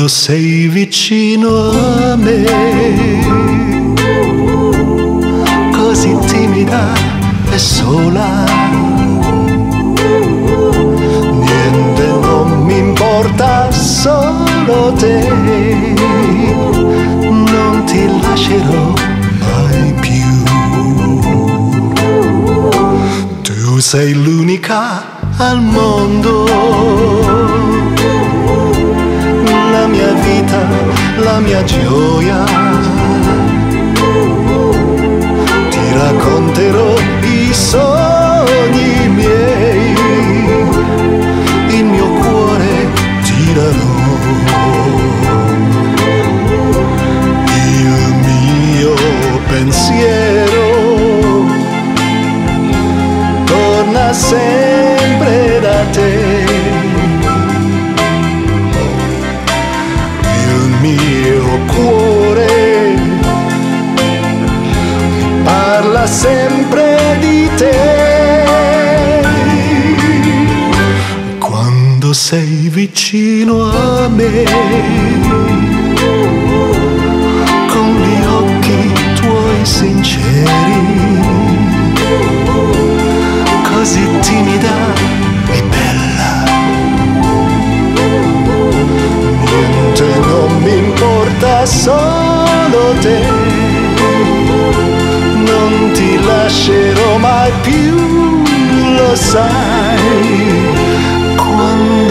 quando sei vicino a me, così timida e sola. Niente non mi importa, solo te. Non ti lascerò mai più. Tu sei l'unica al mondo. Mia gioia. Ti racconterò i sogni miei. Il mio cuore ti darò. Il mio pensiero torna sempre parla sempre di te. Quando sei vicino a me, con gli occhi tuoi sinceri così timida e bella. Niente non mi importa, solo te. Lascerò mai più, lo sai, quando.